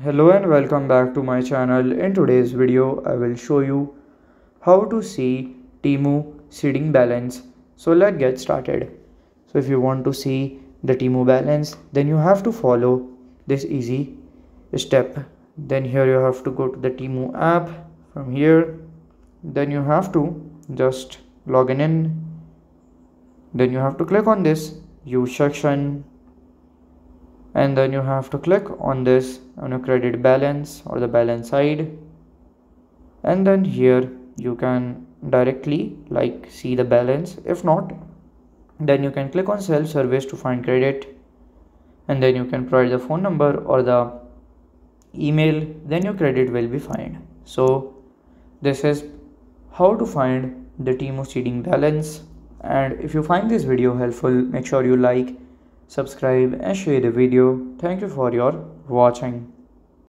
Hello and welcome back to my channel. In today's video, I will show you how to see Temu seeding balance. So let's get started. So if you want to see the Temu balance, then you have to follow this easy step. Then here you have to go to the Temu app from here. Then you have to just log in. Then you have to click on this use section and then you have to click on this on your credit balance or the balance side. And then here you can directly like see the balance. If not then you can click on self service to find credit. And then you can provide the phone number or the email. Then your credit will be fine. So this is how to find the Temu seeding balance. And if you find this video helpful make sure you like subscribe and share the video. Thank you for your watching